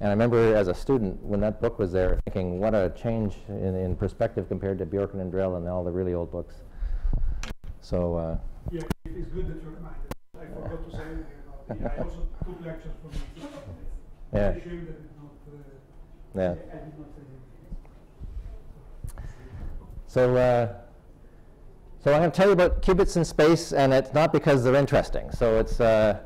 And I remember as a student, when that book was there, thinking, what a change in, in perspective compared to Bjorken and Drell and all the really old books. So, uh, Yeah, it's good that you reminded. I forgot to say anything about it. I also took lectures from it. Yeah. It's a shame that it's not, uh, yeah. I did not say anything. So, uh, so I'm going to tell you about qubits in space, and it's not because they're interesting. So it's, uh,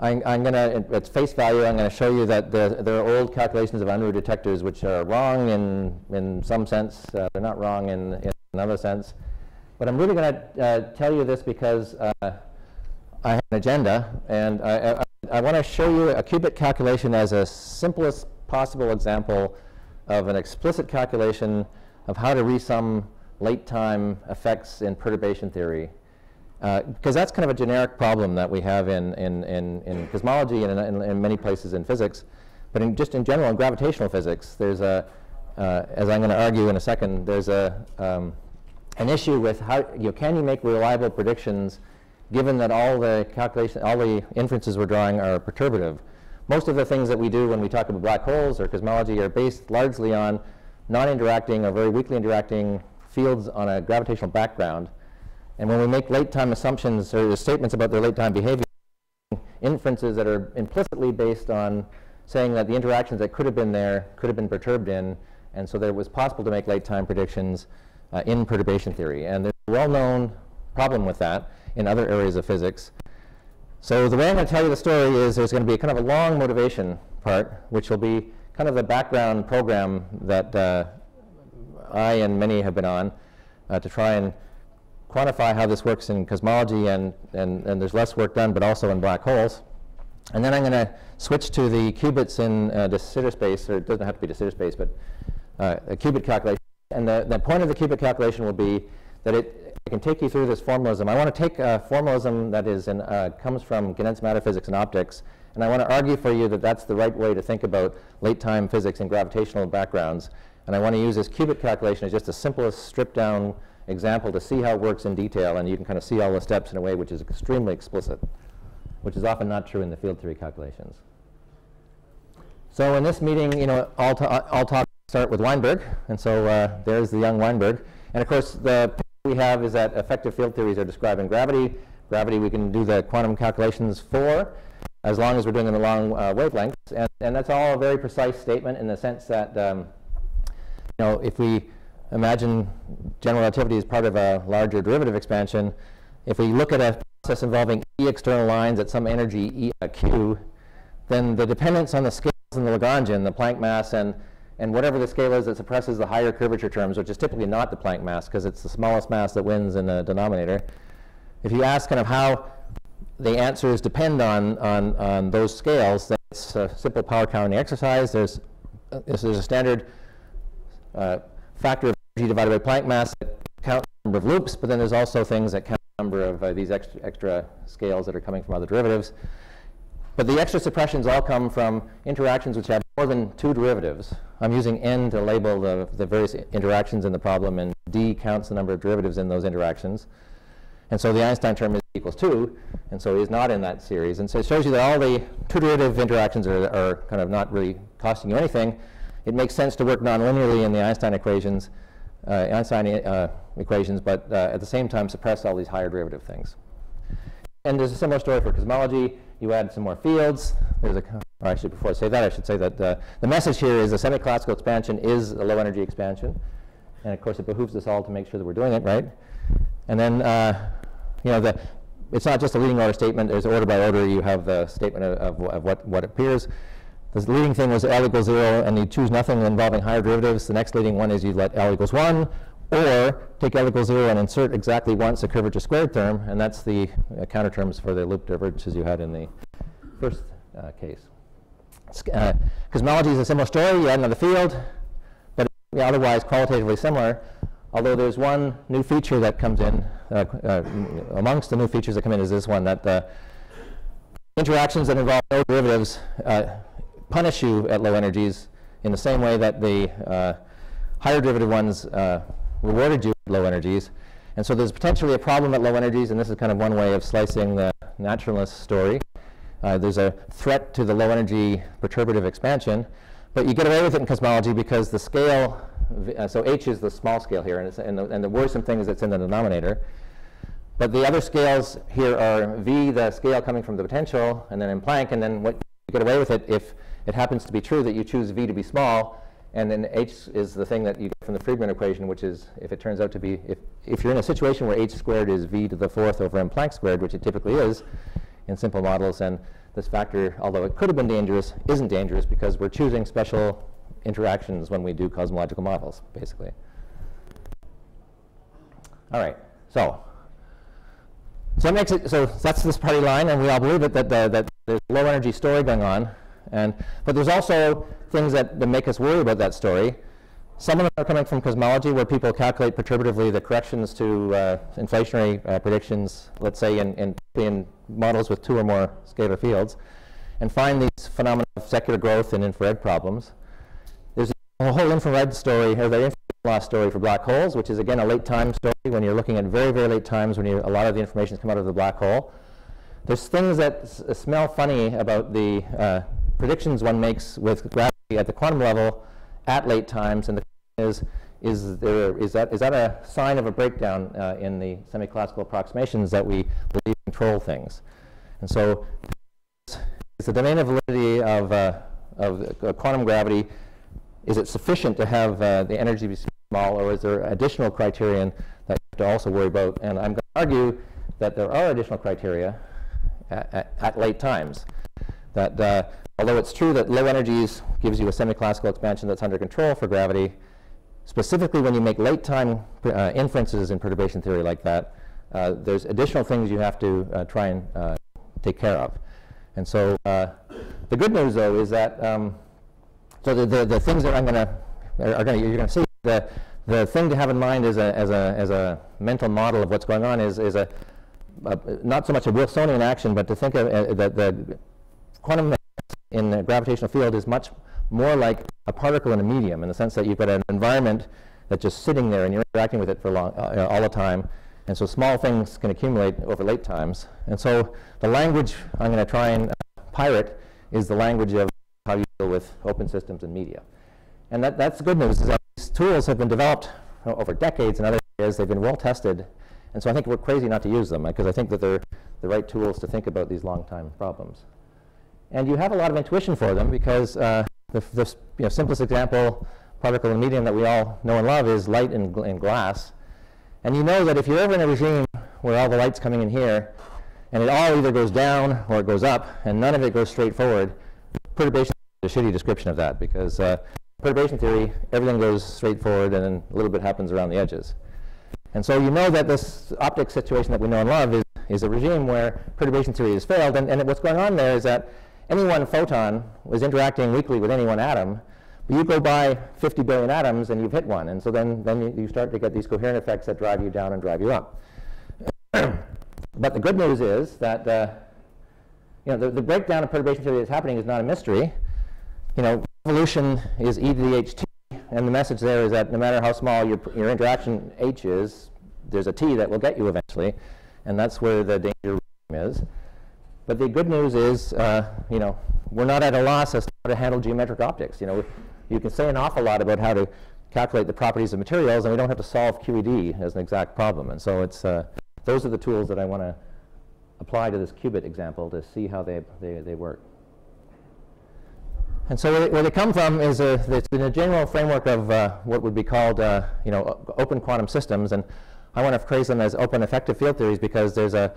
I'm, I'm going to, at face value, I'm going to show you that there, there are old calculations of Unruh detectors which are wrong in, in some sense. Uh, they're not wrong in, in another sense. But I'm really going to uh, tell you this because uh, I have an agenda, and I, I, I want to show you a qubit calculation as a simplest possible example of an explicit calculation of how to resum late time effects in perturbation theory. Because uh, that's kind of a generic problem that we have in, in, in, in cosmology and in, in, in, many places in physics. But in, just in general, in gravitational physics, there's a, uh, as I'm going to argue in a second, there's a, um, an issue with how, you know, can you make reliable predictions given that all the calculation, all the inferences we're drawing are perturbative. Most of the things that we do when we talk about black holes or cosmology are based largely on non-interacting or very weakly interacting fields on a gravitational background. And when we make late time assumptions or statements about their late time behavior, inferences that are implicitly based on saying that the interactions that could have been there could have been perturbed in, and so that it was possible to make late time predictions uh, in perturbation theory. And there's a well-known problem with that in other areas of physics. So the way I'm going to tell you the story is there's going to be kind of a long motivation part, which will be kind of the background program that uh, I and many have been on uh, to try and quantify how this works in cosmology, and, and, and there's less work done, but also in black holes. And then I'm going to switch to the qubits in uh, de Sitter space, or it doesn't have to be de Sitter space, but uh, a qubit calculation. And the, the point of the qubit calculation will be that it, I can take you through this formalism. I want to take a formalism that is in, uh, comes from condensed matter physics and optics, and I want to argue for you that that's the right way to think about late-time physics and gravitational backgrounds. And I want to use this qubit calculation as just the simplest stripped-down example to see how it works in detail, and you can kind of see all the steps in a way which is extremely explicit, which is often not true in the field theory calculations. So in this meeting, you know, all, all talk start with Weinberg, and so uh, there's the young Weinberg. And of course, the we have is that effective field theories are described in gravity. Gravity we can do the quantum calculations for as long as we're doing them along uh, wavelengths. And, and that's all a very precise statement in the sense that, um, you know, if we imagine general relativity as part of a larger derivative expansion, if we look at a process involving E external lines at some energy E, Q, then the dependence on the scales in the Lagrangian, the Planck mass and and whatever the scale is that suppresses the higher curvature terms, which is typically not the Planck mass because it's the smallest mass that wins in the denominator. If you ask kind of how the answers depend on, on, on those scales, then it's a simple power counting exercise. There's, uh, there's a standard uh, factor of energy divided by Planck mass that count number of loops, but then there's also things that count the number of uh, these extra, extra scales that are coming from other derivatives. But the extra suppressions all come from interactions which have more than two derivatives. I'm using n to label the, the various interactions in the problem, and d counts the number of derivatives in those interactions. And so the Einstein term is equals 2, and so is not in that series. And so it shows you that all the two derivative interactions are, are kind of not really costing you anything. It makes sense to work nonlinearly in the Einstein equations, uh, Einstein uh, equations, but uh, at the same time suppress all these higher derivative things. And there's a similar story for cosmology you add some more fields. There's a, or actually before I say that, I should say that uh, the message here is the semi-classical expansion is a low energy expansion. And of course it behooves us all to make sure that we're doing it right. And then, uh, you know, the, it's not just a leading order statement, there's order by order, you have the statement of, of, of what, what appears. The leading thing was L equals zero, and you choose nothing involving higher derivatives. The next leading one is you let L equals one, or take L equals 0 and insert exactly once a curvature squared term, and that's the uh, counter terms for the loop divergences you had in the first uh, case. Uh, cosmology is a similar story. You add another field, but otherwise qualitatively similar, although there's one new feature that comes in. Uh, uh, amongst the new features that come in is this one, that the interactions that involve no derivatives uh, punish you at low energies in the same way that the higher derivative ones rewarded you at low energies. And so there's potentially a problem at low energies, and this is kind of one way of slicing the naturalist story. uh, there's a threat to the low energy perturbative expansion. But you get away with it in cosmology because the scale, uh, so h is the small scale here, and, and, the, and the worrisome thing is it's in the denominator. But the other scales here are v, the scale coming from the potential, and then in Planck, and then what you get away with it if it happens to be true that you choose v to be small, and then h is the thing that you get from the Friedmann equation, which is if it turns out to be, if, if you're in a situation where h squared is v to the fourth over m Planck squared, which it typically is in simple models, and this factor, although it could have been dangerous, isn't dangerous because we're choosing special interactions when we do cosmological models, basically. All right, so so it, so that's this party line, and we all believe it, that, the, that there's low energy story going on. And, but there's also things that, that make us worry about that story. Some of them are coming from cosmology, where people calculate perturbatively the corrections to uh, inflationary uh, predictions, let's say in, in, in models with two or more scalar fields, and find these phenomena of secular growth in infrared problems. There's a whole infrared story, or the infrared loss story for black holes, which is again a late time story when you're looking at very, very late times when you, a lot of the information has come out of the black hole. There's things that smell funny about the uh, predictions one makes with gravity at the quantum level at late times, and the question is, is, there, is, that, is that a sign of a breakdown uh, in the semi-classical approximations that we believe control things? And so is the domain of validity of, uh, of quantum gravity, is it sufficient to have uh, the energy be small, or is there additional criterion that you have to also worry about? And I'm going to argue that there are additional criteria at, at, at late times. That uh, although it's true that low energies gives you a semi-classical expansion that's under control for gravity, specifically when you make late time uh, inferences in perturbation theory like that, uh, there's additional things you have to uh, try and uh, take care of. And so uh, the good news, though, is that um, so the, the, the things that I'm going to are going to you're going to see the the thing to have in mind as a as a as a mental model of what's going on is is a, a not so much a Wilsonian action, but to think of uh, that the quantum in the gravitational field is much more like a particle in a medium in the sense that you've got an environment that's just sitting there and you're interacting with it for long, uh, all the time. And so small things can accumulate over late times. And so the language I'm going to try and uh, pirate is the language of how you deal with open systems and media. And that, that's the good news, is that these tools have been developed uh, over decades in other areas. They've been well tested. And so I think we're crazy not to use them, because I think that they're the right tools to think about these long time problems. And you have a lot of intuition for them, because uh, the, the you know, simplest example, particle and medium that we all know and love is light in, in glass. And you know that if you're ever in a regime where all the light's coming in here, and it all either goes down or it goes up, and none of it goes straight forward, perturbation is a shitty description of that, because uh, perturbation theory, everything goes straight forward, and then a little bit happens around the edges. And so you know that this optic situation that we know and love is, is a regime where perturbation theory has failed, and, and what's going on there is that any one photon was interacting weakly with any one atom, but you go by 50 billion atoms and you've hit one, and so then, then you, start to get these coherent effects that drive you down and drive you up. but the good news is that uh, you know, the, the breakdown of perturbation theory that's happening is not a mystery. You know, evolution is e to the ht, and the message there is that no matter how small your, your interaction h is, there's a t that will get you eventually, and that's where the danger is. But the good news is, uh, you know, we're not at a loss as to how to handle geometric optics. You know, you can say an awful lot about how to calculate the properties of materials, and we don't have to solve QED as an exact problem. And so it's, uh, those are the tools that I want to apply to this qubit example to see how they, they, they work. And so where they, come from is a, it's in a general framework of uh, what would be called, uh, you know, open quantum systems. And I want to phrase them as open effective field theories because there's a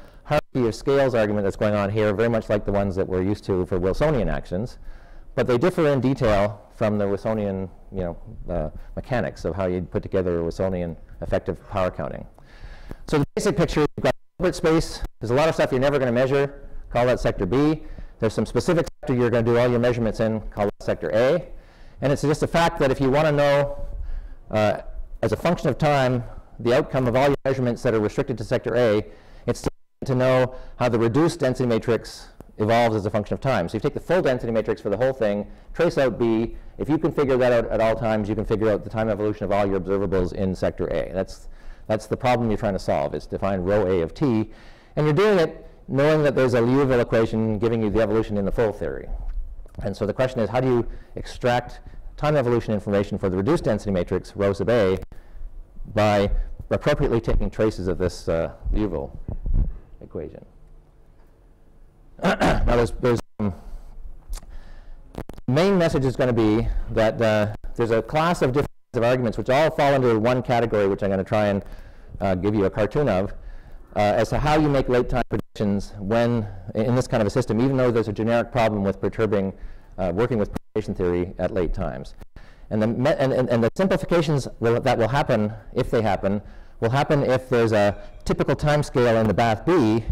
of scales argument that's going on here, very much like the ones that we're used to for Wilsonian actions. But they differ in detail from the Wilsonian, you know, uh, mechanics of how you put together a Wilsonian effective power counting. So the basic picture, you've got Hilbert space. There's a lot of stuff you're never going to measure. Call that sector B. There's some specific sector you're going to do all your measurements in. Call that sector A. And it's just a fact that if you want to know, uh, as a function of time, the outcome of all your measurements that are restricted to sector A, it's to know how the reduced density matrix evolves as a function of time. So you take the full density matrix for the whole thing, trace out B. If you can figure that out at all times, you can figure out the time evolution of all your observables in sector A. That's, that's the problem you're trying to solve, is to find rho A of t. And you're doing it knowing that there's a Liouville equation giving you the evolution in the full theory. And so the question is, how do you extract time evolution information for the reduced density matrix, rho sub A, by appropriately taking traces of this uh, Liouville equation? now, there's, there's um, main message is going to be that uh, there's a class of different kinds of arguments which all fall under one category, which I'm going to try and uh, give you a cartoon of, uh, as to how you make late time predictions when in this kind of a system, even though there's a generic problem with perturbing, uh, working with perturbation theory at late times. And the, and, and, and the simplifications will, that will happen, if they happen, will happen if there's a typical time scale in the bath B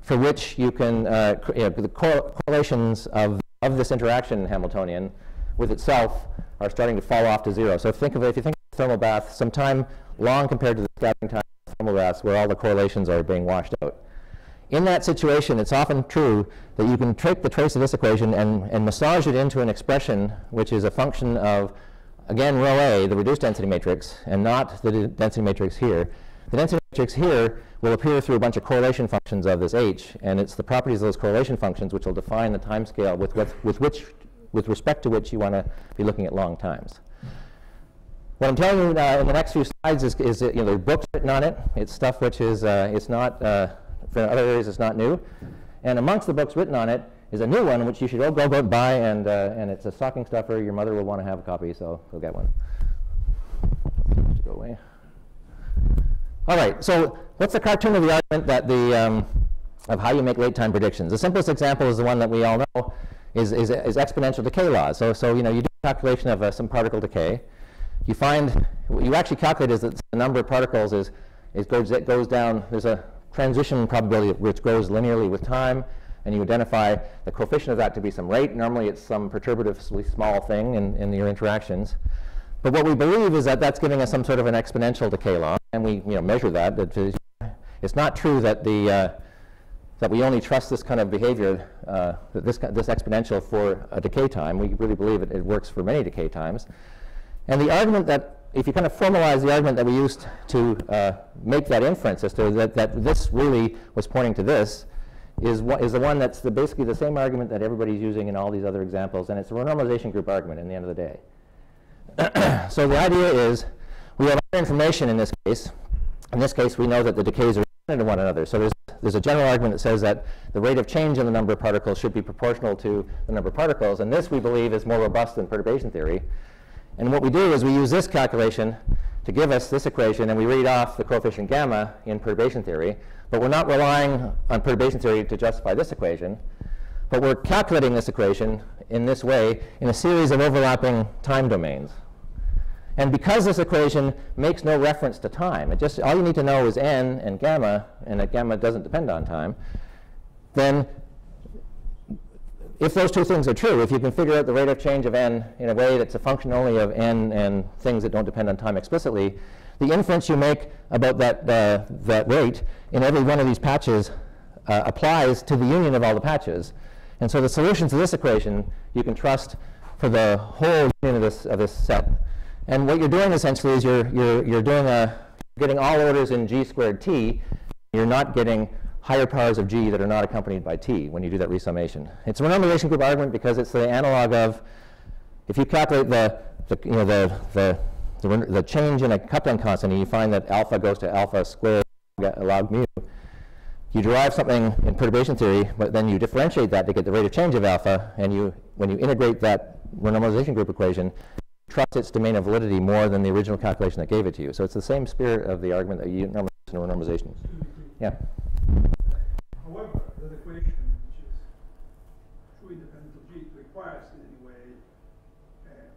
for which you can, uh, you know, the cor correlations of, of this interaction in Hamiltonian with itself are starting to fall off to zero. So think of it, if you think of thermal bath, some time long compared to the scattering time of thermal baths where all the correlations are being washed out. In that situation, it's often true that you can take the trace of this equation and, and massage it into an expression which is a function of, again, rho A, the reduced density matrix, and not the density matrix here. The density matrix here will appear through a bunch of correlation functions of this H, and it's the properties of those correlation functions which will define the time scale with, with, with, which, with respect to which you want to be looking at long times. What I'm telling you uh, in the next few slides is, is that, you know, there are books written on it. It's stuff which is, uh, it's not, uh, for other areas it's not new. And amongst the books written on it is a new one which you should all go and buy, and, uh, and it's a stocking stuffer. Your mother will want to have a copy, so go get one. Go away. All right, so what's the cartoon of the argument that the, um, of how you make late time predictions? The simplest example is the one that we all know, is, is, is exponential decay laws. So, so you know, you do a calculation of uh, some particle decay, you find, what you actually calculate is that the number of particles is, is goes, it goes down, there's a transition probability which grows linearly with time, and you identify the coefficient of that to be some rate. Normally it's some perturbatively small thing in, in your interactions. But what we believe is that that's giving us some sort of an exponential decay law, and we you know, measure that. It's not true that, the, uh, that we only trust this kind of behavior, uh, this, this exponential for a decay time. We really believe it, it works for many decay times. And the argument that, if you kind of formalize the argument that we used to uh, make that inference as to that, that this really was pointing to this, is, is the one that's the, basically the same argument that everybody's using in all these other examples, and it's a renormalization group argument in the end of the day. so the idea is we have other information in this case. In this case, we know that the decays are to one another. So there's, there's a general argument that says that the rate of change in the number of particles should be proportional to the number of particles, and this we believe is more robust than perturbation theory. And what we do is we use this calculation to give us this equation, and we read off the coefficient gamma in perturbation theory. But we're not relying on perturbation theory to justify this equation. But we're calculating this equation in this way in a series of overlapping time domains. And because this equation makes no reference to time, it just all you need to know is n and gamma, and that gamma doesn't depend on time, then if those two things are true, if you can figure out the rate of change of n in a way that's a function only of n and things that don't depend on time explicitly, the inference you make about that, uh, that rate in every one of these patches uh, applies to the union of all the patches. And so the solution to this equation you can trust for the whole union of this, of this set. And what you're doing essentially is you're, you're, you're doing a, getting all orders in g squared t. You're not getting higher powers of G that are not accompanied by T when you do that resummation. It's a renormalization group argument because it's the analog of, if you calculate the, the you know, the, the, the, the, change in a coupling constant and you find that alpha goes to alpha squared log mu, you derive something in perturbation theory, but then you differentiate that to get the rate of change of alpha, and you, when you integrate that renormalization group equation, trust its domain of validity more than the original calculation that gave it to you. So it's the same spirit of the argument that you normalize and renormalization. Yeah. However, that equation, which is true independent of G, requires in any way uh,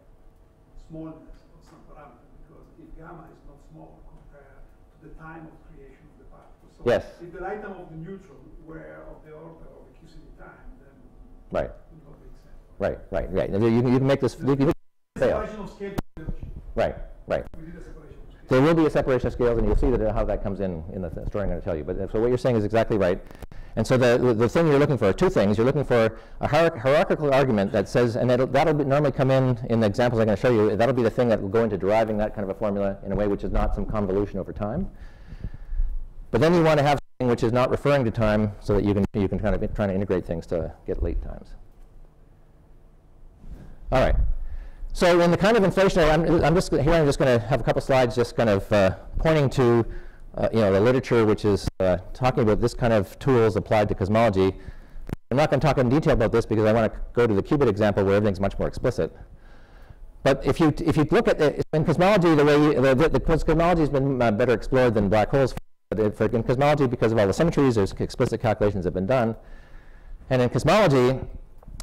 smallness of some parameter, because if gamma is not small compared to the time of creation of the particle. So yes. if the lifetime of the neutron were of the order of the QCD time, then right. it would not make sense. Right, right, right. You, you can make this. You can fail. Right, right. There will be a separation of scales, and you'll see that uh, how that comes in in the story I'm going to tell you. But uh, so what you're saying is exactly right. And so the, the thing you're looking for, are two things. You're looking for a hierarchical argument that says, and that'll, that'll normally come in in the examples I'm going to show you, that'll be the thing that will go into deriving that kind of a formula in a way which is not some convolution over time. But then you want to have something which is not referring to time so that you can, you can kind of try to integrate things to get late times. All right. So in the kind of inflationary, I'm, I'm just here. I'm just going to have a couple slides, just kind of uh, pointing to, uh, you know, the literature which is uh, talking about this kind of tools applied to cosmology. I'm not going to talk in detail about this because I want to go to the qubit example where everything's much more explicit. But if you if you look at the, in cosmology, the way you, the, the, the cosmology has been uh, better explored than black holes. But in cosmology, because of all the symmetries, there's explicit calculations that have been done. And in cosmology,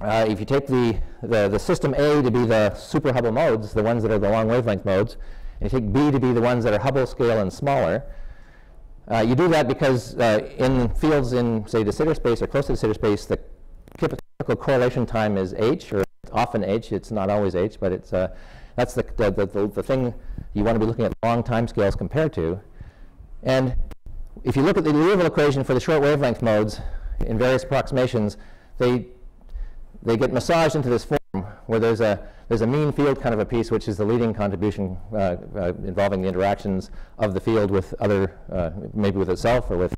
uh, if you take the, the, the, system A to be the super Hubble modes, the ones that are the long wavelength modes, and you take B to be the ones that are Hubble scale and smaller, uh, you do that because uh, in fields in, say, de Sitter space or close to de Sitter space, the typical correlation time is h, or often h. It's not always h, but it's, uh, that's the, the, the, the, thing you want to be looking at long time scales compared to. And if you look at the Liouville equation for the short wavelength modes in various approximations, they they get massaged into this form where there's a, there's a mean field kind of a piece, which is the leading contribution uh, uh, involving the interactions of the field with other, uh, maybe with itself or with,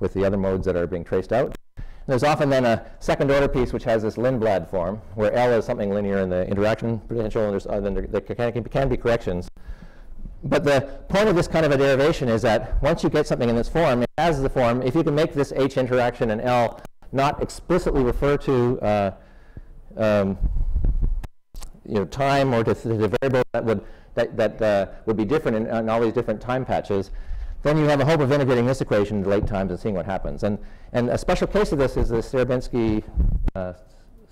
with the other modes that are being traced out. And there's often then a second order piece which has this Lindblad form, where L is something linear in the interaction potential, and there's, uh, then there, there can, can be corrections. But the point of this kind of a derivation is that once you get something in this form, it has the form, if you can make this H interaction and L not explicitly refer to uh, um, you know, time or to, to the variable that would, that, that uh, would be different in, in, all these different time patches, then you have a hope of integrating this equation into late times and seeing what happens. And, and a special case of this is the Starobinsky uh,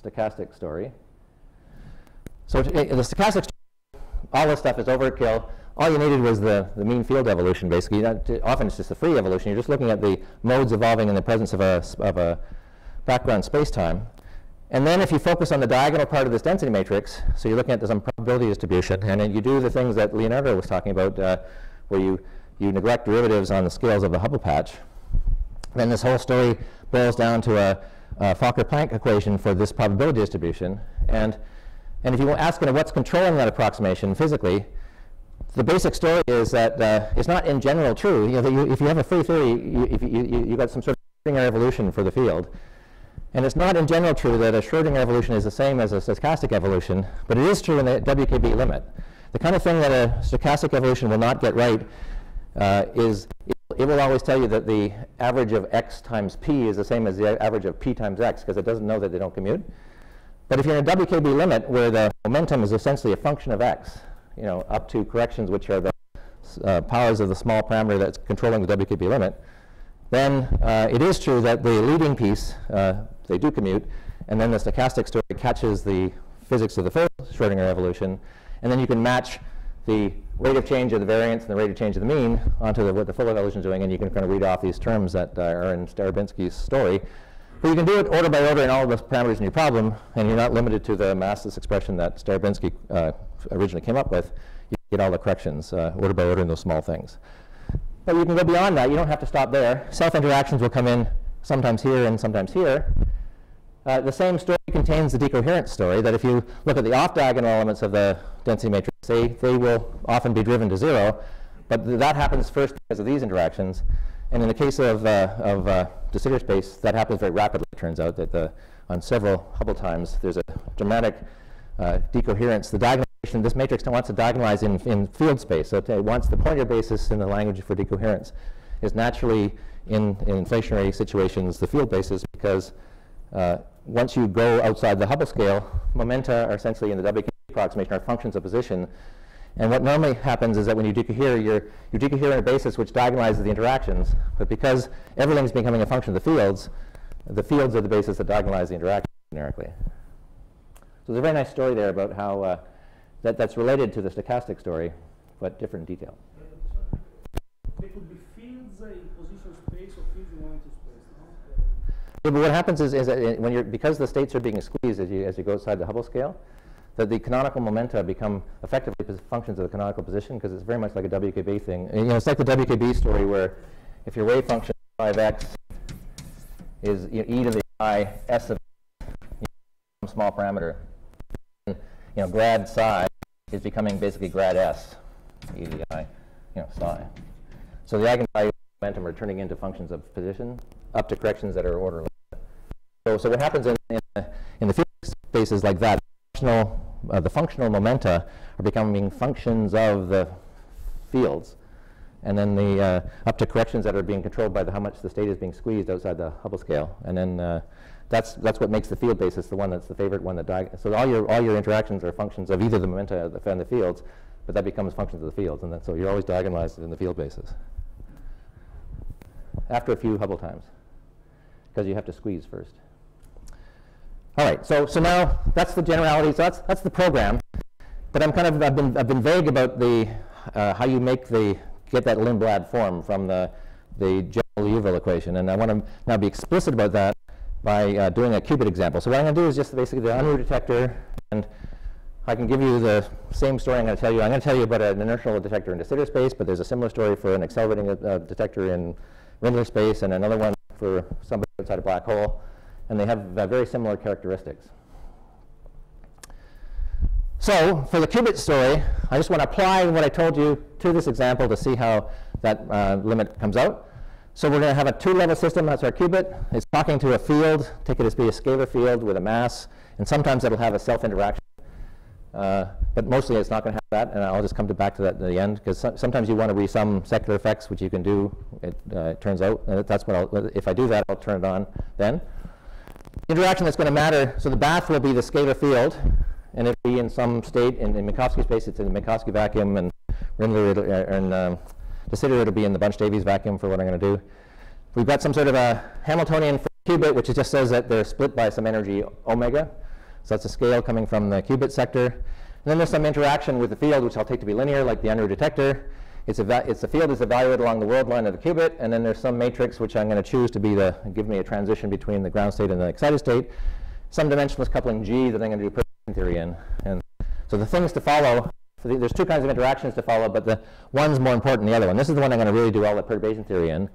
stochastic story. So the stochastic story, all this stuff is overkill. All you needed was the, the mean field evolution, basically. often it's just the free evolution. You're just looking at the modes evolving in the presence of a, of a background space-time. And then if you focus on the diagonal part of this density matrix, so you're looking at some probability distribution, and then you do the things that Leonardo was talking about, uh, where you, you neglect derivatives on the scales of the Hubble patch, then this whole story boils down to a, a Fokker-Planck equation for this probability distribution. And, and if you ask know, what's controlling that approximation physically, the basic story is that uh, it's not in general true. You know, you, if you have a free theory, you, if you, you, you got some sort of evolution for the field, and it's not in general true that a Schrodinger evolution is the same as a stochastic evolution, but it is true in the WKB limit. The kind of thing that a stochastic evolution will not get right uh, is it, will always tell you that the average of x times p is the same as the average of p times x because it doesn't know that they don't commute. But if you're in a WKB limit where the momentum is essentially a function of x, you know, up to corrections which are the uh, powers of the small parameter that's controlling the WKB limit, then uh, it is true that the leading piece, uh, they do commute, and then the stochastic story catches the physics of the first Schrodinger evolution, and then you can match the rate of change of the variance and the rate of change of the mean onto the, what the full evolution is doing, and you can kind of read off these terms that uh, are in Starobinsky's story. But you can do it order by order in all the parameters in your problem, and you're not limited to the massless expression that Starobinsky uh, originally came up with. You get all the corrections uh, order by order in those small things. But you can go beyond that. You don't have to stop there. Self-interactions will come in sometimes here and sometimes here. Uh, the same story contains the decoherence story, that if you look at the off-diagonal elements of the density matrix, they, they will often be driven to zero. But th that happens first because of these interactions. And in the case of, uh, of uh, de Sitter space, that happens very rapidly, it turns out, that the, on several Hubble times, there's a dramatic uh, decoherence. The diagonal this matrix wants to diagonalize in, in field space. So it wants the pointer basis in the language for decoherence is naturally in, in inflationary situations the field basis because uh, once you go outside the Hubble scale, momenta are essentially in the WK approximation are functions of position. And what normally happens is that when you decohere, you're, you decohere in a basis which diagonalizes the interactions. But because everything's becoming a function of the fields, the fields are the basis that diagonalize the interactions generically. So there's a very nice story there about how uh, that, that's related to the stochastic story, but different detail. They could be fields in position space or fields in momentum space. Yeah, but what happens is, is that when you're, because the states are being squeezed as you, as you go outside the Hubble scale, that the canonical momenta become effectively functions of the canonical position because it's very much like a WKB thing. And, you know, it's like the WKB story where if your wave function 5x is you know, e to the i s of some small parameter, you know, grad psi is becoming basically grad s, e to the i, you know, psi. So the eigenvalue momentum are turning into functions of position up to corrections that are order so, so what happens in, in, the, in the field spaces like that, functional, uh, the functional momenta are becoming functions of the fields. And then the uh, up to corrections that are being controlled by the, how much the state is being squeezed outside the Hubble scale. And then uh, that's, that's what makes the field basis the one that's the favorite one. That so all your, all your interactions are functions of either the momenta and the fields, but that becomes functions of the fields. And then, so you're always diagonalized in the field basis after a few Hubble times because you have to squeeze first. All right, so, so now that's the generality, so that's, that's the program. But I'm kind of, I've been, I've been vague about the, uh, how you make the, get that Lindblad form from the, the general Liouville equation. And I want to now be explicit about that by uh, doing a qubit example. So what I'm going to do is just basically the Unruh detector, and I can give you the same story I'm going to tell you. I'm going to tell you about an inertial detector in de Sitter space, but there's a similar story for an accelerating uh, detector in Rindler space, and another one for somebody outside a black hole and they have uh, very similar characteristics. So for the qubit story, I just want to apply what I told you to this example to see how that uh, limit comes out. So we're going to have a two-level system. That's our qubit. It's talking to a field. Take it as be a scalar field with a mass. And sometimes it'll have a self-interaction. Uh, but mostly it's not going to have that. And I'll just come to back to that at the end. Because so sometimes you want to resum secular effects, which you can do, it, uh, it turns out. And that's what I'll, if I do that, I'll turn it on then interaction that's going to matter, so the bath will be the scalar field, and it'll be in some state, in, in Minkowski space, it's in the Minkowski vacuum, and Rindler, it'll, uh, and um, it'll be in the Bunch-Davies vacuum for what I'm going to do. We've got some sort of a Hamiltonian qubit, which just says that they're split by some energy omega. So that's a scale coming from the qubit sector. And then there's some interaction with the field, which I'll take to be linear, like the Unruh detector. It's, a it's the field is evaluated along the world line of the qubit, and then there's some matrix which I'm going to choose to be the, give me a transition between the ground state and the excited state. Some dimensionless coupling G that I'm going to do perturbation theory in. And so the things to follow, the, there's two kinds of interactions to follow, but the one's more important than the other one. This is the one I'm going to really do all the perturbation theory in.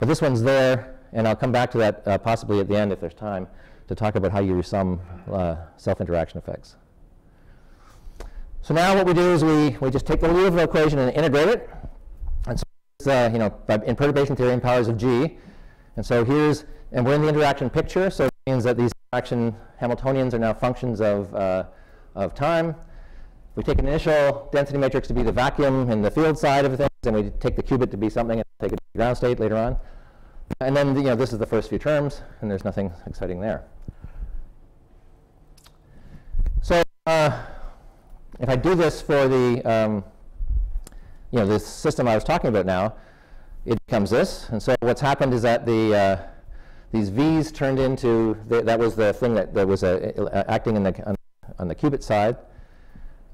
But this one's there, and I'll come back to that uh, possibly at the end if there's time to talk about how you sum uh, self-interaction effects. So now what we do is we, we just take the Liouville equation and integrate it. And so uh, you know, in perturbation theory in powers of G. And so here's, and we're in the interaction picture, so it means that these interaction Hamiltonians are now functions of, uh, of time. We take an initial density matrix to be the vacuum in the field side of things, and we take the qubit to be something and take it to the ground state later on. And then, you know, this is the first few terms, and there's nothing exciting there. So, if I do this for the, um, you know, this system I was talking about now, it becomes this. And so what's happened is that the, uh, these V's turned into, the, that was the thing that, that was uh, acting in the, on, on, the qubit side.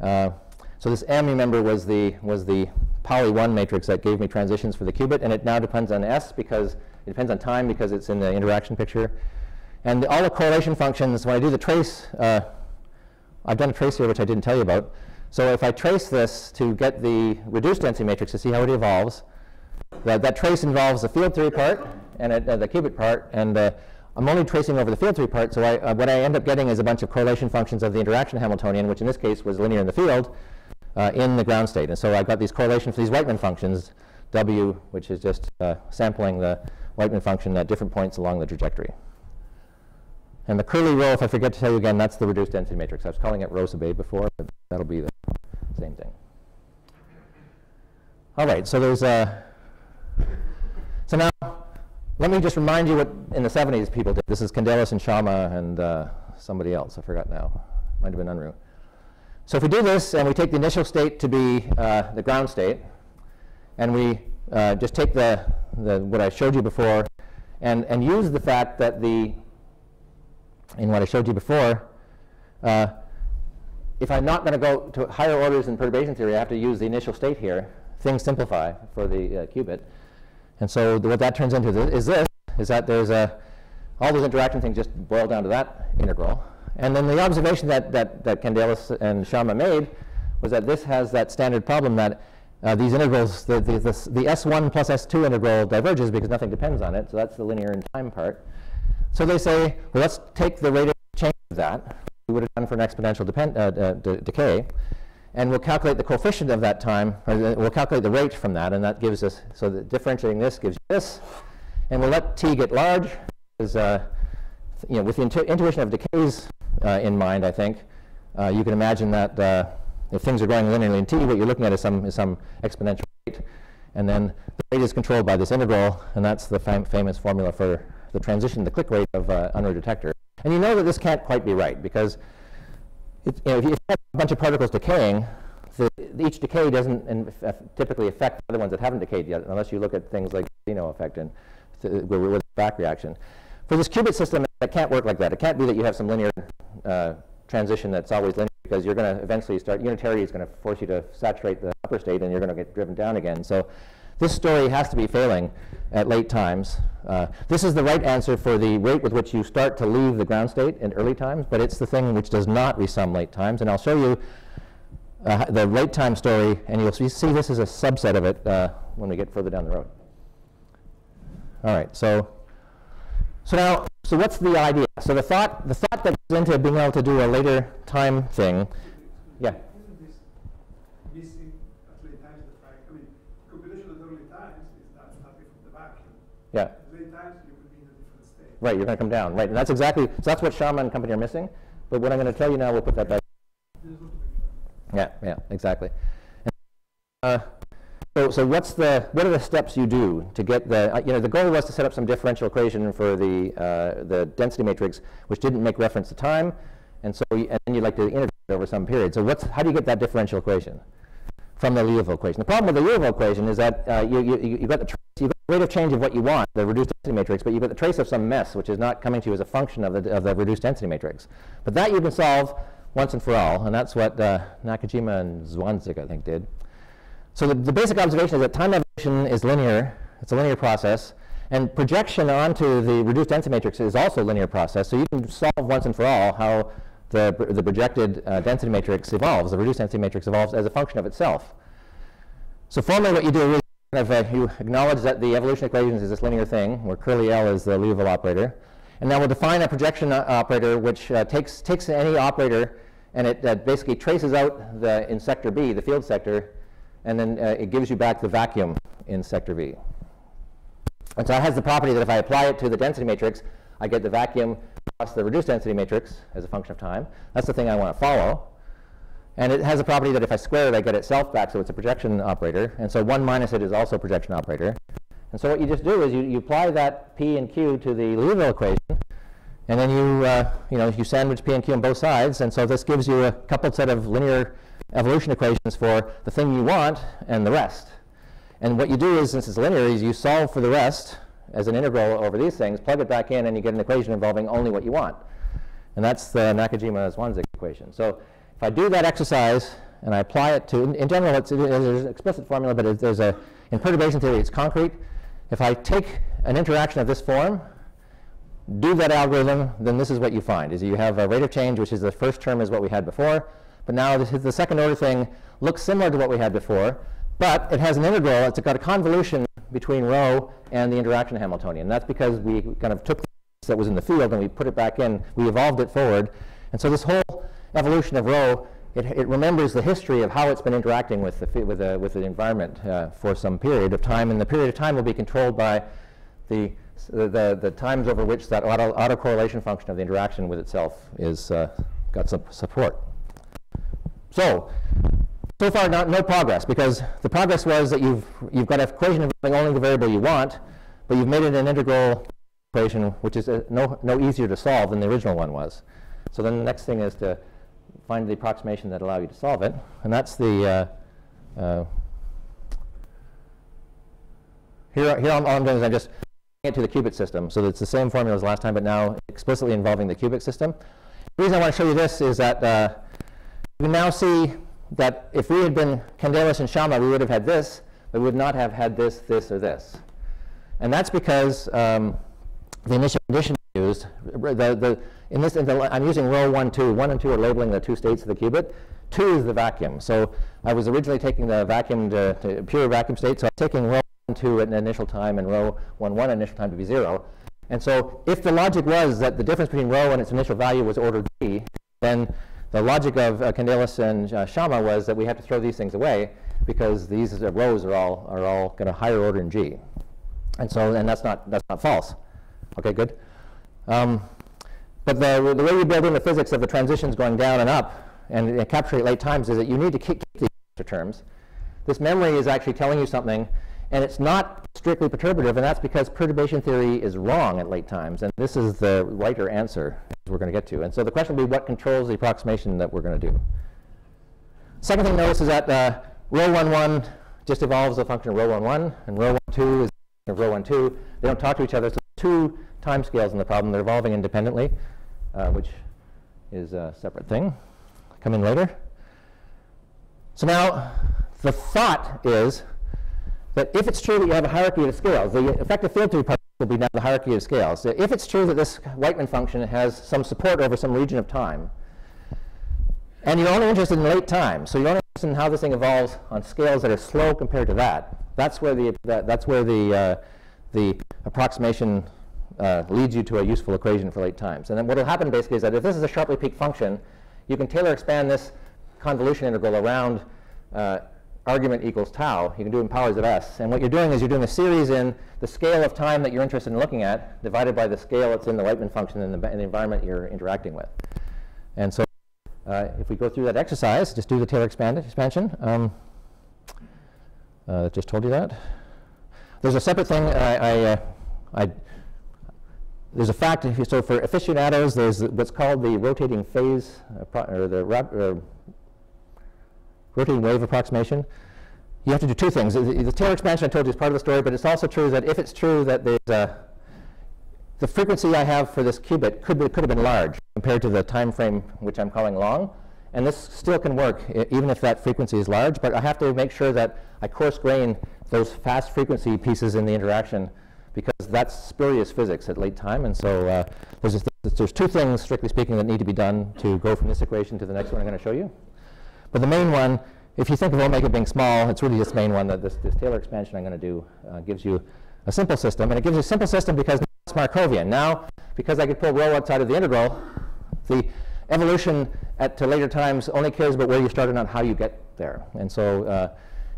Uh, so this M, remember, was the, was the Pauli 1 matrix that gave me transitions for the qubit, and it now depends on S because it depends on time because it's in the interaction picture. And all the correlation functions, when I do the trace, uh, I've done a trace here which I didn't tell you about. So if I trace this to get the reduced density matrix to see how it evolves, that, that trace involves the field theory part and uh, the qubit part, and uh, I'm only tracing over the field theory part, so I, uh, what I end up getting is a bunch of correlation functions of the interaction Hamiltonian, which in this case was linear in the field, uh, in the ground state. And so I've got these correlations for these Wightman functions, W, which is just uh, sampling the Wightman function at different points along the trajectory. And the curly rho, if I forget to tell you again, that's the reduced density matrix. I was calling it rho sub A before, but that'll be the same thing. All right, so there's a. So now, let me just remind you what in the 70s people did. This is Candelas and Sciama and uh, somebody else. I forgot now. Might have been Unruh. So if we do this and we take the initial state to be uh, the ground state, and we uh, just take the, the what I showed you before, and, and use the fact that the in what I showed you before, uh, if I'm not going to go to higher orders in perturbation theory, I have to use the initial state here. Things simplify for the uh, qubit. And so what that turns into is this, is that there's a, all those interaction things just boil down to that integral. And then the observation that, that, that Candelas and Sciama made was that this has that standard problem that uh, these integrals, the, the, the, the, S1 plus S2 integral diverges because nothing depends on it. So that's the linear in time part. So they say, well, let's take the rate of change of that, we would have done for an exponential depend, uh, uh, decay, and we'll calculate the coefficient of that time, we'll calculate the rate from that, and that gives us, so that differentiating this gives you this, and we'll let t get large, because, uh, you know, with the intu intuition of decays uh, in mind, I think, uh, you can imagine that uh, if things are growing linearly in t, what you're looking at is some, is some exponential rate, and then the rate is controlled by this integral, and that's the fam famous formula for the transition, the click rate of uh, Unruh detector. And you know that this can't quite be right, because it, you know, if you have a bunch of particles decaying, the, each decay doesn't uh, typically affect the other ones that haven't decayed yet, unless you look at things like the Zeno effect and with, with back reaction. For this qubit system, it can't work like that. It can't be that you have some linear uh, transition that's always linear because you're going to eventually start, unitary is going to force you to saturate the upper state and you're going to get driven down again. So this story has to be failing at late times. Uh, this is the right answer for the rate with which you start to leave the ground state in early times, but it's the thing which does not resum late times. And I'll show you uh, the late time story, and you'll see, see this is a subset of it uh, when we get further down the road. All right, so so now, so what's the idea? So the thought, the thought that goes into being able to do a later time thing, yeah. Isn't this missing at late times the fact, I mean, computation at early times is that starting from the vacuum. Yeah. At late times, you would be in a different state. Right, you're going to come down. Right, and that's exactly, so that's what Sciama and company are missing. But what I'm going to tell you now, we'll put that back. Yeah, yeah, exactly. And, uh, so, so what's the, what are the steps you do to get the, uh, you know, the goal was to set up some differential equation for the, uh, the density matrix, which didn't make reference to time, and so, and then you'd like to integrate over some period. So what's, how do you get that differential equation? From the Liouville equation. The problem with the Liouville equation is that uh, you, you, you, you've got the you've got the rate of change of what you want, the reduced density matrix, but you've got the trace of some mess, which is not coming to you as a function of the, of the reduced density matrix. But that you can solve once and for all, and that's what uh, Nakajima and Zwanzig, I think, did. So the, the basic observation is that time evolution is linear. It's a linear process. And projection onto the reduced density matrix is also a linear process. So you can solve once and for all how the, the projected uh, density matrix evolves, the reduced density matrix evolves as a function of itself. So formally what you do is kind of, uh, you acknowledge that the evolution equations is this linear thing, where curly L is the Liouville operator. And now we'll define a projection uh, operator which uh, takes, takes any operator and it uh, basically traces out the, in sector B, the field sector, and then uh, it gives you back the vacuum in sector V. And so it has the property that if I apply it to the density matrix, I get the vacuum plus the reduced density matrix as a function of time. That's the thing I want to follow. And it has a property that if I square it, I get itself back, so it's a projection operator. And so 1 minus it is also a projection operator. And so what you just do is you, you apply that P and Q to the Liouville equation, and then you, uh, you, know, you sandwich P and Q on both sides. And so this gives you a coupled set of linear evolution equations for the thing you want and the rest. And what you do is, since it's linear, is you solve for the rest as an integral over these things, plug it back in, and you get an equation involving only what you want. And that's the Nakajima-Zwanzig equation. So if I do that exercise and I apply it to, in, in general, it's, it, an explicit formula, but it, there's a, in perturbation theory, it's concrete. If I take an interaction of this form, do that algorithm, then this is what you find, is you have a rate of change, which is the first term is what we had before, but now this is the second order thing looks similar to what we had before, but it has an integral. It's got a convolution between rho and the interaction Hamiltonian. That's because we kind of took that was in the field and we put it back in. We evolved it forward. And so this whole evolution of rho, it, it remembers the history of how it's been interacting with the, with the, with the environment uh, for some period of time. And the period of time will be controlled by the, the, the times over which that auto, autocorrelation function of the interaction with itself is uh, got some support. So, so far not, no progress because the progress was that you've, you've got an equation involving only the variable you want, but you've made it an integral equation which is uh, no, no easier to solve than the original one was. So then the next thing is to find the approximation that allow you to solve it, and that's the uh, uh, here, here all I'm doing is I'm just it to the qubit system. So it's the same formula as last time, but now explicitly involving the qubit system. The reason I want to show you this is that uh, we now see that if we had been Candelas and Sciama, we would have had this, but we would not have had this, this, or this. And that's because um, the initial condition used, the, the, in this, in the, I'm using rho 1, 2. 1 and 2 are labeling the two states of the qubit. 2 is the vacuum. So I was originally taking the vacuum to, to pure vacuum state, so I'm taking rho 1, 2 at an initial time and rho 1, 1 initial time to be 0. And so if the logic was that the difference between rho and its initial value was order d, then the logic of uh, Candelas and uh, Sciama was that we have to throw these things away because these rhos are all are all going to higher order in G, and so and that's not that's not false. Okay, good. Um, but the, the way you build in the physics of the transitions going down and up and encapsulate late times is that you need to keep, keep these terms. This memory is actually telling you something, and it's not strictly perturbative, and that's because perturbation theory is wrong at late times, and this is the righter answer we're going to get to. And so the question will be what controls the approximation that we're going to do. Second thing notice is that uh, rho 1, 1 just evolves the function of rho 1, 1, and rho 1, 2 is of rho 1, 2. They don't talk to each other, so two time scales in the problem. They're evolving independently, uh, which is a separate thing. Come in later. So now, the thought is that if it's true that you have a hierarchy of scales, the effective field theory part will be now the hierarchy of scales. If it's true that this Wightman function has some support over some region of time, and you're only interested in late time, so you're only interested in how this thing evolves on scales that are slow compared to that, that's where the, that, that's where the, uh, the approximation uh, leads you to a useful equation for late times. And then what will happen basically is that if this is a sharply peaked function, you can Taylor expand this convolution integral around uh, argument equals tau. You can do in powers of s. And what you're doing is you're doing a series in the scale of time that you're interested in looking at divided by the scale that's in the Wightman function in the, in the environment you're interacting with. And so uh, if we go through that exercise, just do the Taylor expand expansion. Um, uh, just told you that. There's a separate thing I, I, uh, I there's a fact, so for aficionados, there's what's called the rotating phase, uh, or the uh, rotating wave approximation. You have to do two things. The, the, Taylor expansion I told you is part of the story, but it's also true that if it's true that there's a, the frequency I have for this qubit could, be, could have been large compared to the time frame which I'm calling long. And this still can work, even if that frequency is large, but I have to make sure that I coarse grain those fast frequency pieces in the interaction because that's spurious physics at late time. And so uh, there's, there's two things, strictly speaking, that need to be done to go from this equation to the next one I'm going to show you. But the main one, if you think of omega being small, it's really this main one that this, this Taylor expansion I'm going to do uh, gives you a simple system. And it gives you a simple system because it's Markovian. Now, because I could pull rho outside of the integral, the evolution at, to later times only cares about where you started, not how you get there. And so, uh,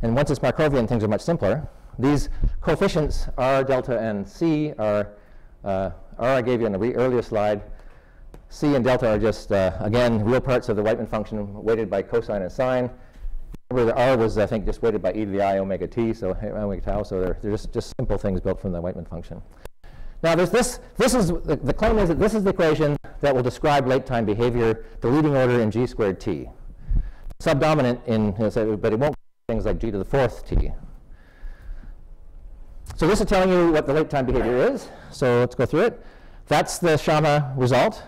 and once it's Markovian, things are much simpler. These coefficients R, delta, and C are, uh, R I gave you on the earlier slide. C and delta are just, uh, again, real parts of the Wightman function weighted by cosine and sine. Remember the R was, I think, just weighted by e to the i omega t, so omega tau, so they're, they're just, just simple things built from the Wightman function. Now, there's this, this is, the, the claim is that this is the equation that will describe late time behavior, the leading order in g squared t. Subdominant in, but it won't things like g to the fourth t. So this is telling you what the late time behavior is. So let's go through it. That's the Sciama result.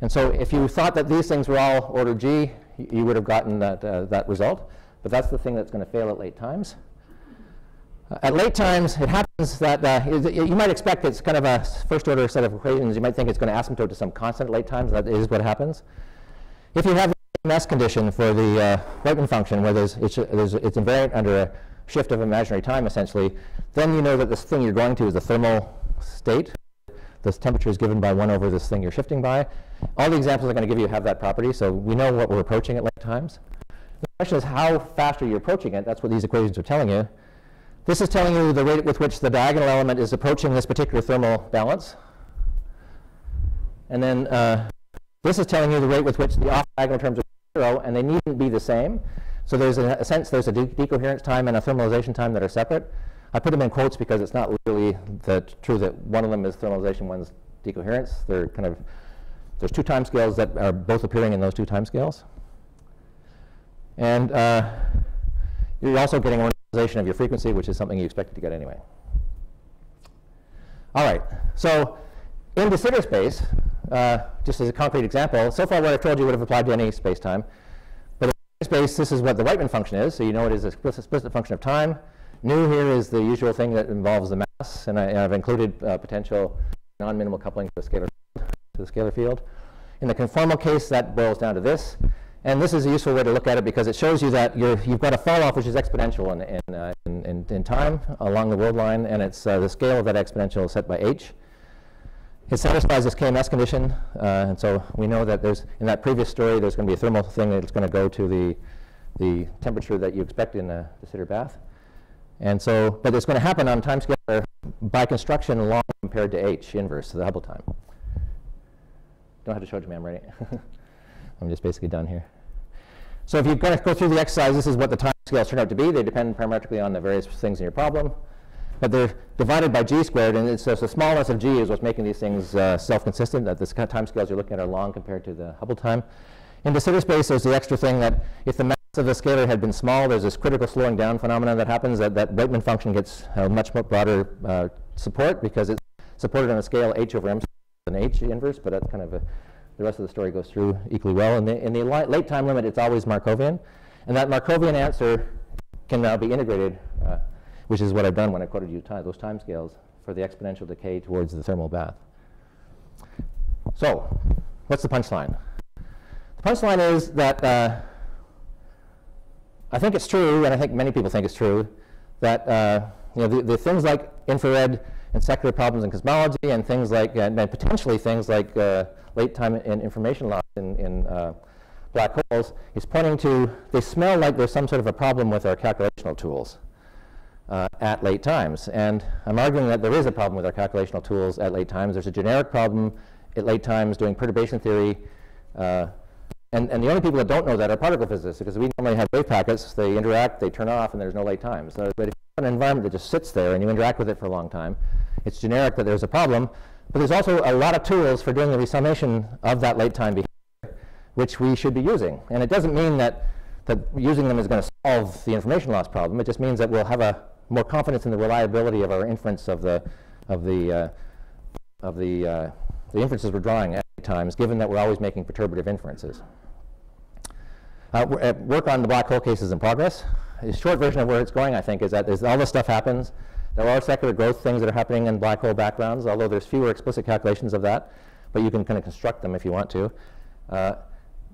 And so if you thought that these things were all order G, you would have gotten that, uh, that result. But that's the thing that's going to fail at late times. Uh, at late times, it happens that uh, you might expect it's kind of a first order set of equations. You might think it's going to asymptote to some constant at late times. That is what happens. If you have the KMS condition for the uh, Wightman function, where there's, it's, there's, it's invariant under a shift of imaginary time, essentially, then you know that this thing you're going to is the thermal state. This temperature is given by 1 over this thing you're shifting by. All the examples I'm going to give you have that property, so we know what we're approaching at late times. The question is how fast are you approaching it? That's what these equations are telling you. This is telling you the rate with which the diagonal element is approaching this particular thermal balance. And then uh, this is telling you the rate with which the off-diagonal terms are zero, and they needn't be the same. So there's a, a sense there's a de decoherence time and a thermalization time that are separate. I put them in quotes because it's not really that true that one of them is thermalization, one's decoherence. They're kind of, there's two time scales that are both appearing in those two time scales. And uh, you're also getting normalization of your frequency, which is something you expected to get anyway. All right, so in de Sitter space, uh, just as a concrete example, so far what I've told you would have applied to any space-time But in space, this is what the Wightman function is. So you know it is a explicit, function of time. Nu here is the usual thing that involves the mass, and I, have included uh, potential non-minimal coupling to the scalar to the scalar field. In the conformal case, that boils down to this. And this is a useful way to look at it because it shows you that you have got a fall off which is exponential in, in, uh, in, in, time along the world line, and it's uh, the scale of that exponential is set by h. it satisfies this KMS condition, uh, and so we know that there's, in that previous story, there's going to be a thermal thing that's going to go to the, the temperature that you expect in a de Sitter bath. And so, but it's going to happen on time scale by construction long compared to h inverse, the Hubble time. Don't have to show it to me, I'm ready. I'm just basically done here. So if you're going to go through the exercise, this is what the time scales turn out to be. They depend parametrically on the various things in your problem but they're divided by g squared, and it's, so the smallness of g is what's making these things uh, self-consistent, that the time scales you're looking at are long compared to the Hubble time. In de Sitter space, there's the extra thing that if the mass of the scalar had been small, there's this critical slowing down phenomenon that happens, that that Wightman function gets a much broader uh, support because it's supported on a scale h over m than h inverse, but that's kind of a, the rest of the story goes through equally well. In the, in the late time limit, it's always Markovian, and that Markovian answer can now be integrated uh, which is what I've done when I quoted you time, those time scales for the exponential decay towards the thermal bath. So, what's the punchline? The punchline is that uh, I think it's true, and I think many people think it's true, that uh, you know, the, the, things like infrared and secular problems in cosmology and things like, uh, and potentially things like uh, late time in information loss in, in uh, black holes, is pointing to, they smell like there's some sort of a problem with our calculational tools uh, at late times. And I'm arguing that there is a problem with our calculational tools at late times. There's a generic problem at late times doing perturbation theory. Uh, and, and the only people that don't know that are particle physicists because we normally have wave packets, they interact, they turn off, and there's no late time. So, but if you have an environment that just sits there and you interact with it for a long time, it's generic that there's a problem. But there's also a lot of tools for doing the resummation of that late time behavior, which we should be using. And it doesn't mean that, that using them is going to solve the information loss problem. It just means that we'll have a more confidence in the reliability of our inference of the of the uh, of the uh, the inferences we're drawing at times, given that we're always making perturbative inferences. Uh, uh, work on the black hole cases in progress. The short version of where it's going, I think, is that all this stuff happens. There are secular growth things that are happening in black hole backgrounds, although there's fewer explicit calculations of that, but you can kind of construct them if you want to. Uh,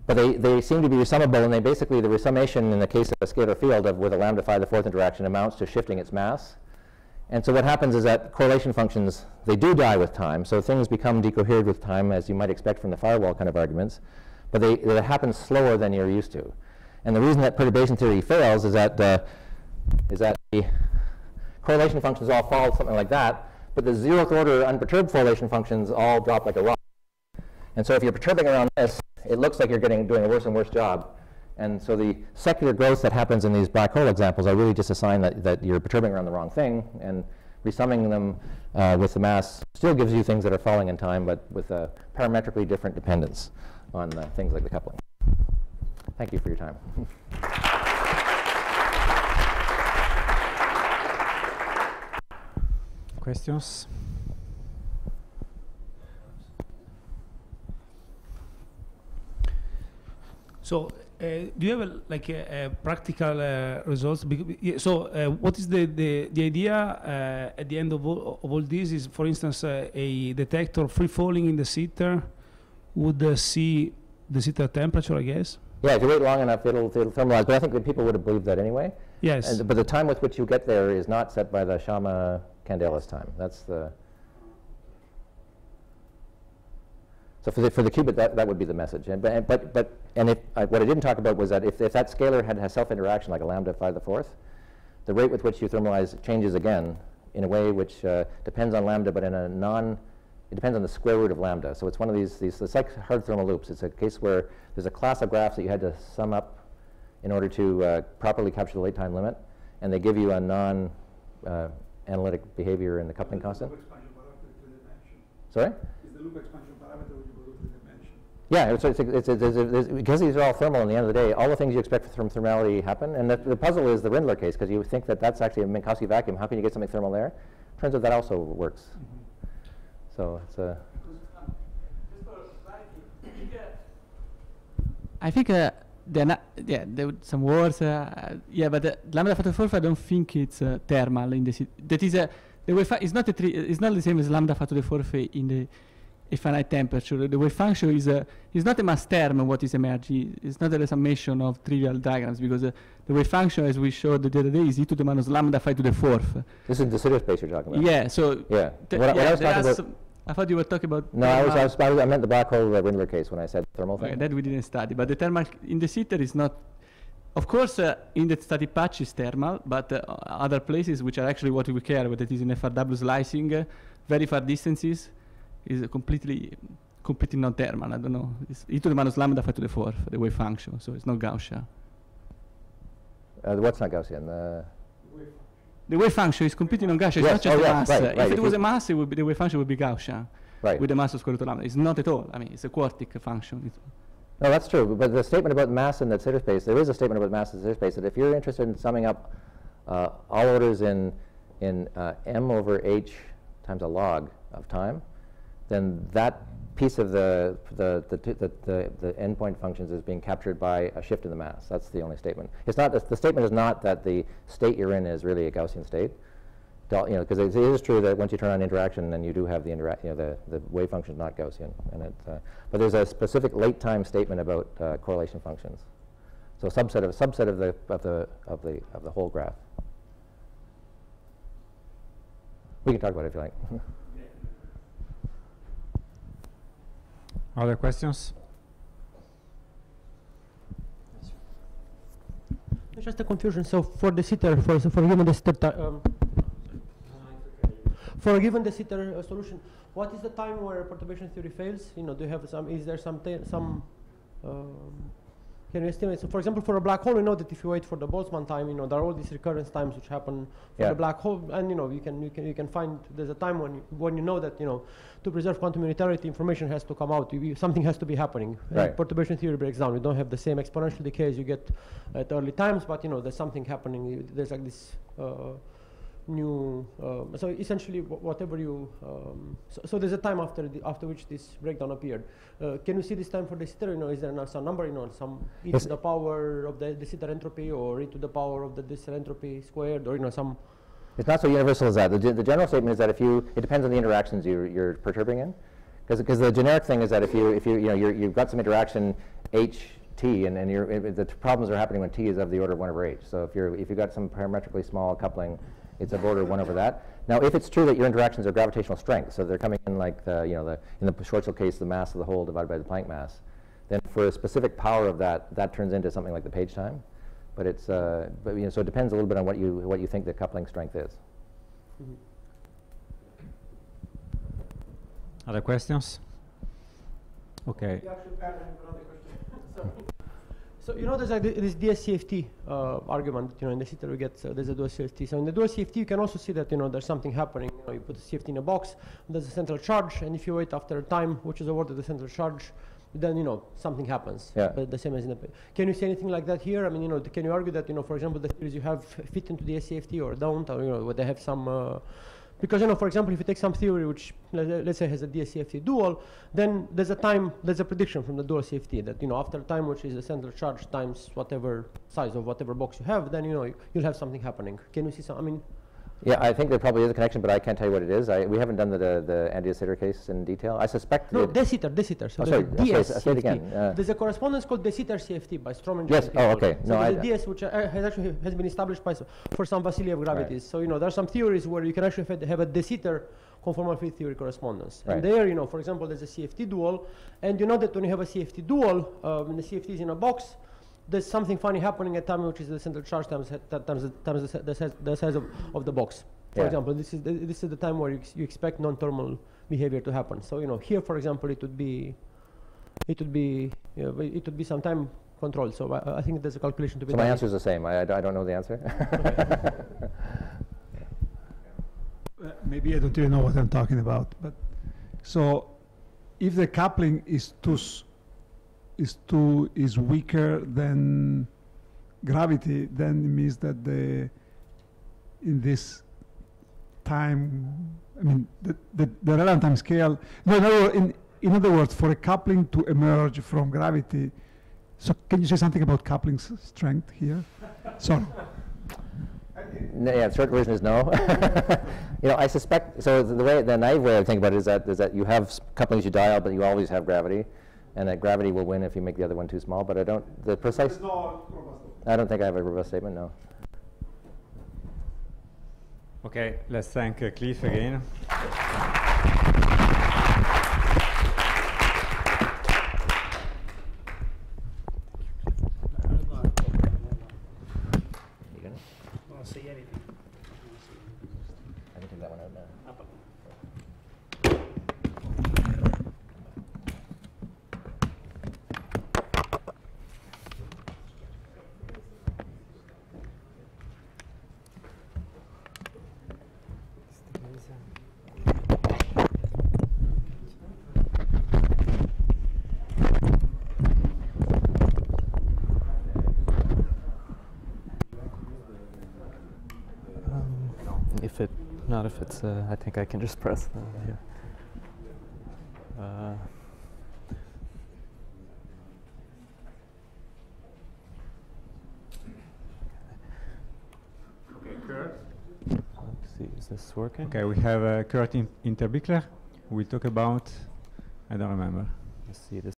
but they, they seem to be resummable, and they basically, the resummation in the case of a scalar field of with a lambda phi the fourth interaction amounts to shifting its mass. And so what happens is that correlation functions, they do die with time, so things become decohered with time, as you might expect from the firewall kind of arguments, but they, it happens slower than you're used to. And the reason that perturbation theory fails is that, uh, is that the correlation functions all fall something like that, but the zeroth order unperturbed correlation functions all drop like a rock. And so if you're perturbing around this, it looks like you're getting, doing a worse and worse job. And so the secular growth that happens in these black hole examples are really just a sign that, that you're perturbing around the wrong thing, and resumming them uh, with the mass still gives you things that are falling in time, but with a parametrically different dependence on uh, things like the coupling. Thank you for your time. Questions? So, uh, do you have a, like a, a practical uh, results? So, uh, what is the the, the idea uh, at the end of all, of all this? Is, for instance, uh, a detector free falling in de Sitter would uh, see the de Sitter temperature, I guess. Yeah, if you wait long enough, it'll, it'll thermalize. But I think that people would have believed that anyway. Yes. And, but the time with which you get there is not set by the Sciama Candelas time. That's the So for the, for the qubit, that, that would be the message. And, but, but, but and if, what I didn't talk about was that if, if that scalar had a self-interaction like a lambda phi to the fourth, the rate with which you thermalize changes again in a way which uh, depends on lambda, but in a non, it depends on the square root of lambda. So it's one of these, these it's like hard thermal loops. It's a case where there's a class of graphs that you had to sum up in order to uh, properly capture the late time limit, and they give you a non uh, analytic behavior in the coupling constant. Sorry? Is the loop expansion parameter yeah, it's, it's, it's, it's, because these are all thermal in the end of the day, all the things you expect from thermality happen. And the, the puzzle is the Rindler case, because you think that that's actually a Minkowski vacuum. How can you get something thermal there? Turns out that also works. Mm -hmm. So it's a. I think uh, not, yeah, there were some words. Uh, yeah, but the lambda factor four, I don't think it's uh, thermal in the. That is a. The wave it's not a it's not the same as lambda factor four in the a finite temperature. The wave function is, a, is not a mass term what is emerging. It's not a summation of trivial diagrams because uh, the wave function, as we showed the other day, is e to the minus lambda phi to the fourth. This is de Sitter space you're talking about. Yeah, so yeah. What, yeah, what I was talking about I thought you were talking about. No, I was, I was, I was- I meant the black hole uh, Rindler case when I said thermal Okay, thing. that we didn't study, but the thermal in de Sitter is not. Of course, uh, in the static patch is thermal, but uh, other places which are actually what we care about, that is in FRW slicing, uh, very far distances, is uh, completely, completely non-thermal. I don't know. It's e to the minus lambda phi to the fourth, the wave function, so it's not Gaussian. Uh, what's not Gaussian? The wave function is completely non-Gaussian. Yes, It's not just oh, a yes, mass. right, Uh, right, If if it was a mass, it would be, the wave function would be Gaussian right. with the mass of square root of lambda. It's not at all. I mean, it's a quartic function. It's No, that's true. But the statement about mass in that sitter space, there is a statement about mass in de Sitter space that if you're interested in summing up uh, all orders in in uh, m over h times a log of time, then that piece of the the the, the, the, n-point functions is being captured by a shift in the mass. That's the only statement. It's not the statement is not that the state you're in is really a Gaussian state. Del- You know, because it is true that once you turn on interaction, then you do have the interact. You know, the, the wave function is not Gaussian, and it. Uh, but there's a specific late time statement about uh, correlation functions. So a subset of subset of the of the of the of the whole graph. We can talk about it if you like. Other questions? Just a confusion. So for de Sitter, for for given de Sitter, um, for given de Sitter uh, solution, what is the time where perturbation theory fails? You know, do you have some? Is there some some? Um, can you estimate? So, for example, for a black hole, we know that if you wait for the Boltzmann time, you know, there are all these recurrence times which happen for Yeah. the black hole, and you know, you can you can you can find there's a time when you, when you know that you know to preserve quantum unitarity, information has to come out. You, you- something has to be happening. Right. perturbation theory breaks down. We don't have the same exponential decay as you get at early times, but you know, there's something happening. There's like this. Uh, new um, so essentially whatever you um, so, so there's a time after the, after which this breakdown appeared uh, can you see this time for de Sitter you know is there some number you know some e Yes. to the power of the, de Sitter entropy or e to the power of de Sitter entropy squared or you know some It's not so universal as that. The, the general statement is that if you, it depends on the interactions you're, you're perturbing in. Because the generic thing is that if you, if you, you know, you're, you've got some interaction h t, and, and you're, it- the problems are happening when t is of the order of 1 over h. So if, you're, if you've got some parametrically small coupling, it's of order 1 over that. Now, if it's true that your interactions are gravitational strength, so they're coming in like, the, you know, the, in the Schwarzschild case, the mass of the hole divided by the Planck mass, then for a specific power of that, that turns into something like the page time. But it's, uh, but, you know, so it depends a little bit on what you, what you think the coupling strength is. Other questions? Okay. So you know there's like thi- this DSCFT uh, argument, you know, in de Sitter we get uh, there's a dual CFT. So in the dual CFT you can also see that you know there's something happening. You know, you put a CFT in a box, there's a central charge, and if you wait after a time which is awarded the central charge, then you know something happens. Yeah. But the same as in the. Can you see anything like that here? I mean, you know, can you argue that you know, for example, the theories you have fit into the SCFT or don't, or you know, where they have some. Uh, because you know, for example, if you take some theory which let, let's say has a DSCFT dual, then there's a time, there's a prediction from the dual CFT that you know after time which is the central charge times whatever size of whatever box you have, then you know you'll have something happening. Can you see some? I mean, Yeah, I think there probably is a connection, but I can't tell you what it is. I, we haven't done the, the, the anti-de Sitter case in detail. I suspect no, it, de Sitter, de Sitter. So Oh, there's sorry, a DS say- say it again, uh, there's a correspondence called de Sitter CFT by Strominger. Yes, and oh, okay. So No, there's I- a DS which uh, has actually has been established by for some Vasiliev gravities. So you know there are some theories where you can actually have- have a de Sitter conformal field theory correspondence. Right. And there, you know, for example, there's a CFT dual, and you know that when you have a CFT dual, um, and the CFT is in a box, there's something funny happening at time which is the central charge times times the, times the, the size, the size of, of the box. For Yeah. example, this is the, this is the time where you, ex- you expect non-thermal behavior to happen. So you know, here, for example, it would be it would be you know, it would be some time control. So I, I think there's a calculation to be so done. my answer is the same. I, I don't I don't know the answer. Uh, maybe I don't even know what I'm talking about, but so if the coupling is too s- is too is weaker than gravity, then it means that the in this time, I mean the the, the relevant time scale. No, in other, in in other words, for a coupling to emerge from gravity. So can you say something about coupling strength here? Sorry. No, yeah, the short version is no. you know, I suspect. So the, way, the naive way I think about it is that is that you have couplings you dial, but you always have gravity, and that gravity will win if you make the other one too small. But I don't. The precise. I don't think I have a robust statement. No. Okay, let's thank uh, Cliff again. if it, not if it's, uh, I think I can just press the, here. Uh, let's see, is this working? Okay, we have uh, Kurt in- Hinterbichler. We'll talk about, I don't remember. Let's see, this